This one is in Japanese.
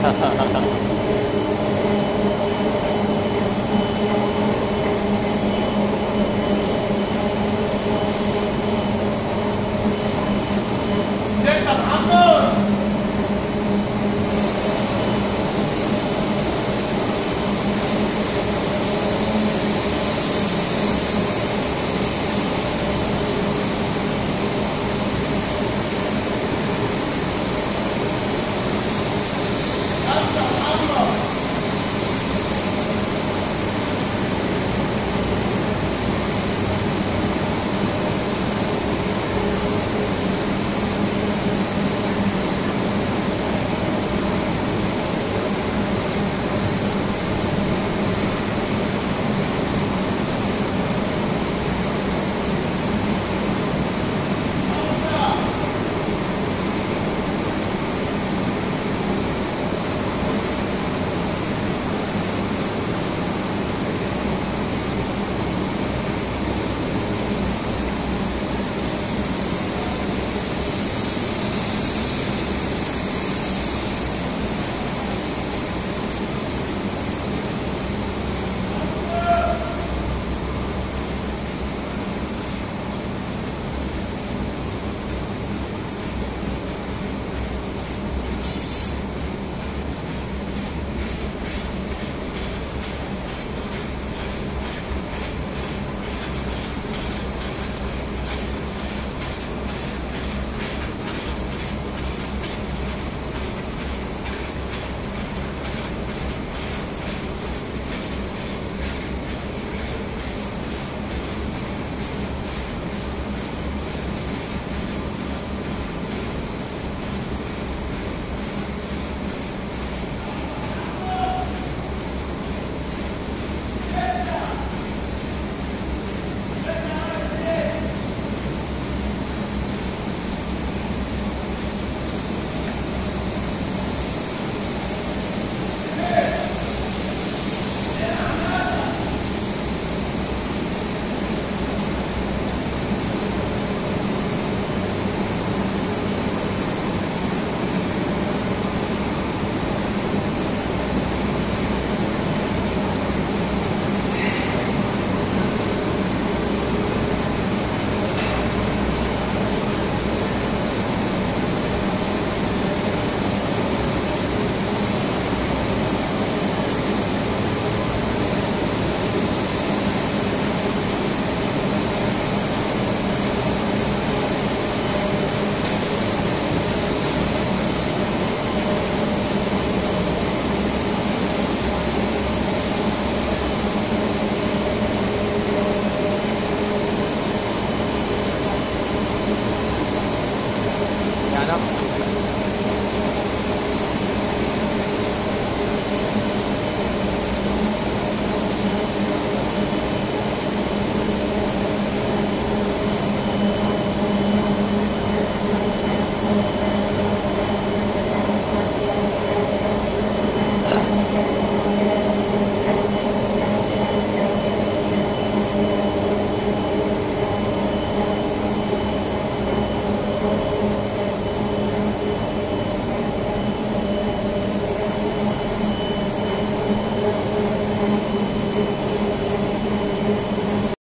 ハハハハ。